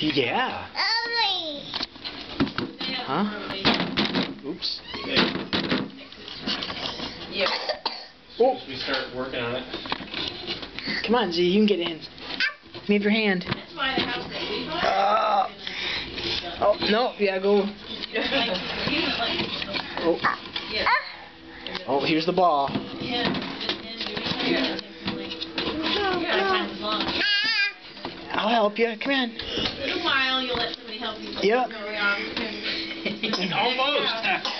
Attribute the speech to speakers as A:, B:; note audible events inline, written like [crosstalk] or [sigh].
A: Yeah.
B: Mommy.
A: Huh? Oops.
C: Yeah.
A: Oh,
D: we start working on it.
A: come on, Z. You can get in. Move your hand.
C: That's why the house that we bought.
A: Uh, oh no, yeah, go. [laughs] Oh,
C: Yeah.
A: oh, here's the ball. I'll help you. Come on.
C: In a while, you'll let somebody help you.
A: Yep.
D: Almost. [laughs]